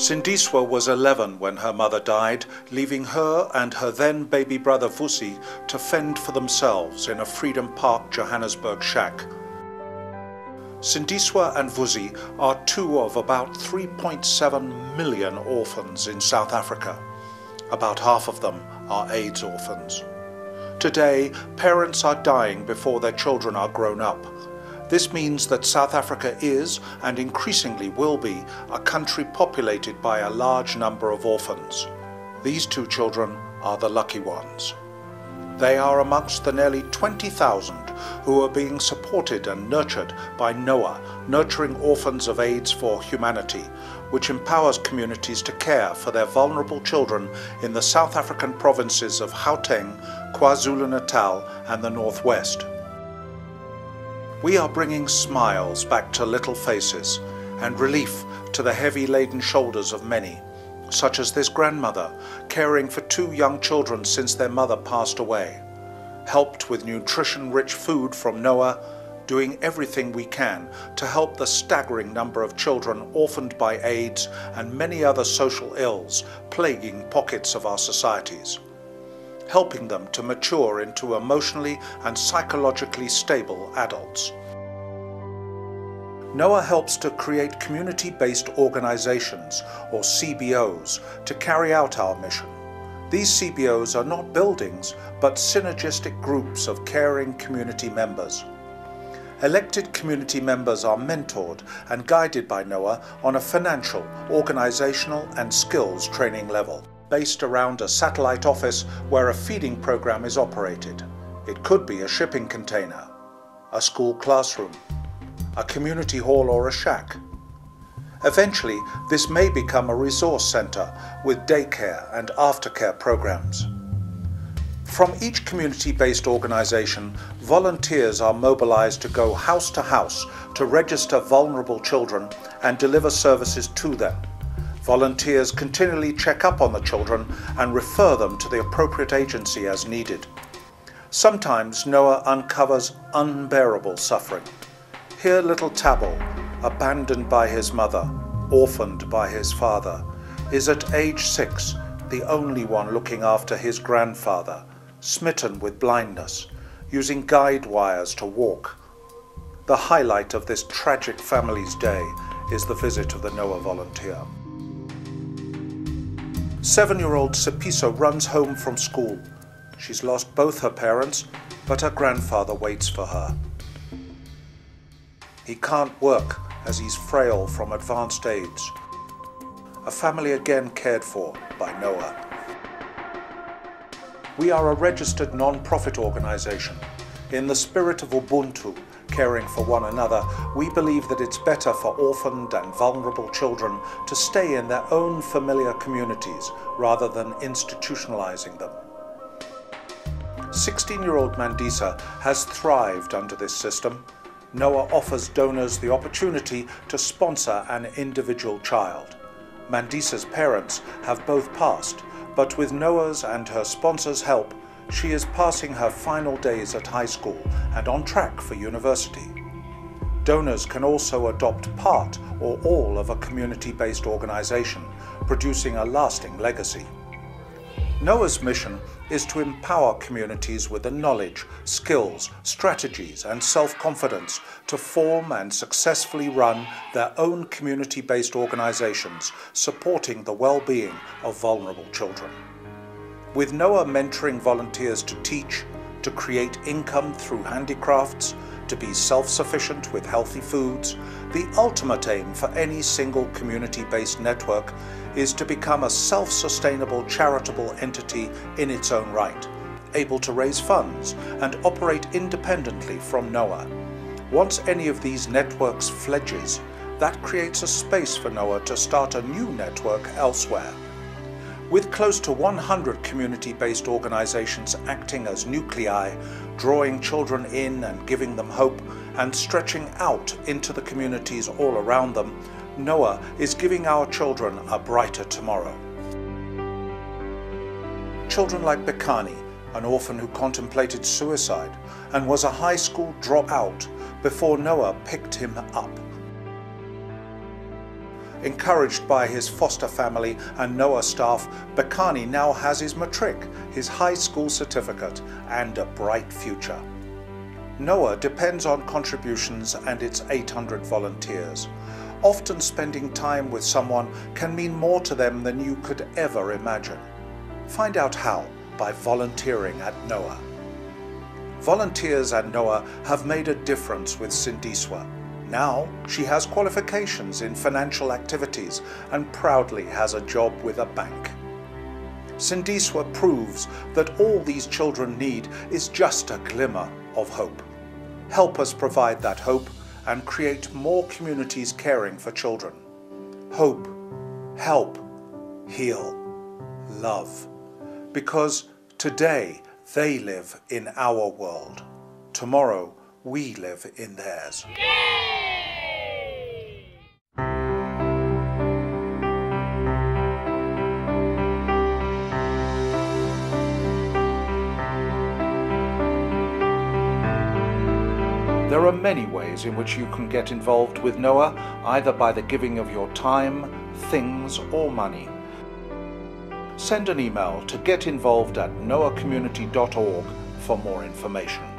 Sindiswa was 11 when her mother died, leaving her and her then baby brother Vusi to fend for themselves in a Freedom Park Johannesburg shack. Sindiswa and Vusi are two of about 3.7 million orphans in South Africa. About half of them are AIDS orphans. Today, parents are dying before their children are grown up. This means that South Africa is, and increasingly will be, a country populated by a large number of orphans. These two children are the lucky ones. They are amongst the nearly 20,000 who are being supported and nurtured by NOAH, Nurturing Orphans of AIDS for Humanity, which empowers communities to care for their vulnerable children in the South African provinces of Gauteng, KwaZulu-Natal and the Northwest. We are bringing smiles back to little faces and relief to the heavy laden shoulders of many, such as this grandmother caring for two young children since their mother passed away, helped with nutrition-rich food from NOAH, doing everything we can to help the staggering number of children orphaned by AIDS and many other social ills plaguing pockets of our societies helping them to mature into emotionally and psychologically stable adults. NOAH helps to create community-based organizations, or CBOs, to carry out our mission. These CBOs are not buildings, but synergistic groups of caring community members. Elected community members are mentored and guided by NOAH on a financial, organizational and skills training level based around a satellite office where a feeding program is operated. It could be a shipping container, a school classroom, a community hall or a shack. Eventually, this may become a resource centre with daycare and aftercare programs. From each community-based organisation, volunteers are mobilised to go house to house to register vulnerable children and deliver services to them. Volunteers continually check up on the children and refer them to the appropriate agency as needed. Sometimes NOAH uncovers unbearable suffering. Here little Thabo, abandoned by his mother, orphaned by his father, is at age six the only one looking after his grandfather, smitten with blindness, using guide wires to walk. The highlight of this tragic family's day is the visit of the NOAH volunteer. Seven-year-old Sipiso runs home from school. She's lost both her parents, but her grandfather waits for her. He can't work as he's frail from advanced age. A family again cared for by NOAH. We are a registered non-profit organisation. In the spirit of Ubuntu, caring for one another, we believe that it's better for orphaned and vulnerable children to stay in their own familiar communities rather than institutionalizing them. 16-year-old Mandisa has thrived under this system. NOAH offers donors the opportunity to sponsor an individual child. Mandisa's parents have both passed, but with NOAH's and her sponsors' help, she is passing her final days at high school and on track for university. Donors can also adopt part or all of a community-based organisation, producing a lasting legacy. NOAH's mission is to empower communities with the knowledge, skills, strategies and self-confidence to form and successfully run their own community-based organisations supporting the well-being of vulnerable children. With NOAH mentoring volunteers to teach, to create income through handicrafts, to be self-sufficient with healthy foods, the ultimate aim for any single community-based network is to become a self-sustainable charitable entity in its own right, able to raise funds and operate independently from NOAH. Once any of these networks fledges, that creates a space for NOAH to start a new network elsewhere. With close to 100 community-based organisations acting as nuclei, drawing children in and giving them hope, and stretching out into the communities all around them, NOAH is giving our children a brighter tomorrow. Children like Bekani, an orphan who contemplated suicide and was a high school dropout before Noah picked him up. Encouraged by his foster family and Noah staff, Bekani now has his matric, his high school certificate, and a bright future. Noah depends on contributions and its 800 volunteers. Often spending time with someone can mean more to them than you could ever imagine. Find out how by volunteering at Noah. Volunteers at Noah have made a difference with Sindiswa. Now she has qualifications in financial activities and proudly has a job with a bank. Sindiswa proves that all these children need is just a glimmer of hope. Help us provide that hope and create more communities caring for children. Hope, help, heal, love. Because today they live in our world. Tomorrow we live in theirs. There are many ways in which you can get involved with Noah, either by the giving of your time, things, or money. Send an email to getinvolved at noahcommunity.org for more information.